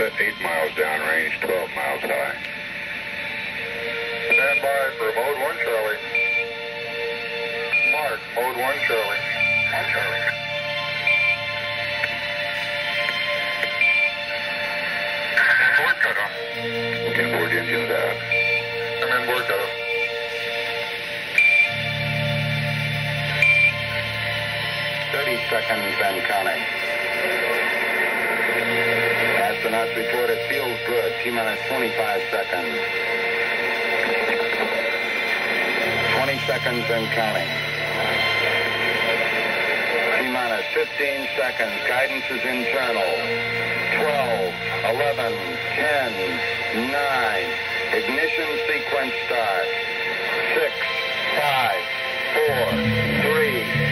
set 8 miles downrange, 12 miles high. Stand by for mode 1 Charlie. Mark, mode 1 Charlie. 1 Charlie. Board cutoff. Inboard engines out. I'm in board cutoff. Thirty seconds and counting. Astronauts report it feels good. T minus 25 seconds. 20 seconds and counting. T minus 15 seconds. Guidance is internal. 12, 11, 10, 9. Ignition sequence start. 6, 5, 4, 3,